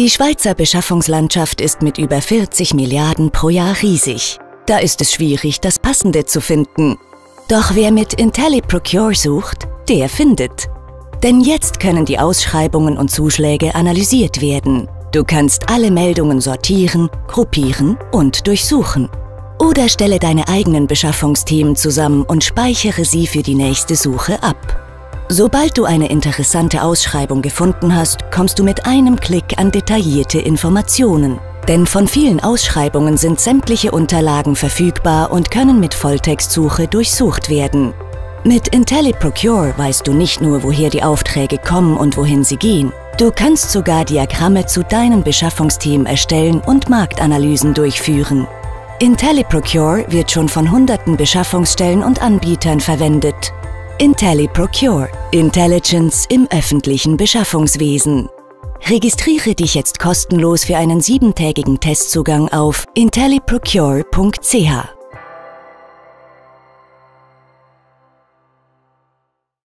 Die Schweizer Beschaffungslandschaft ist mit über 40 Milliarden pro Jahr riesig. Da ist es schwierig, das Passende zu finden. Doch wer mit IntelliProcure sucht, der findet. Denn jetzt können die Ausschreibungen und Zuschläge analysiert werden. Du kannst alle Meldungen sortieren, gruppieren und durchsuchen. Oder stelle deine eigenen Beschaffungsthemen zusammen und speichere sie für die nächste Suche ab. Sobald du eine interessante Ausschreibung gefunden hast, kommst du mit einem Klick an detaillierte Informationen. Denn von vielen Ausschreibungen sind sämtliche Unterlagen verfügbar und können mit Volltextsuche durchsucht werden. Mit IntelliProcure weißt du nicht nur, woher die Aufträge kommen und wohin sie gehen. Du kannst sogar Diagramme zu deinen Beschaffungsthemen erstellen und Marktanalysen durchführen. IntelliProcure wird schon von hunderten Beschaffungsstellen und Anbietern verwendet. IntelliProcure – Intelligence im öffentlichen Beschaffungswesen. Registriere dich jetzt kostenlos für einen siebentägigen Testzugang auf intelliprocure.ch.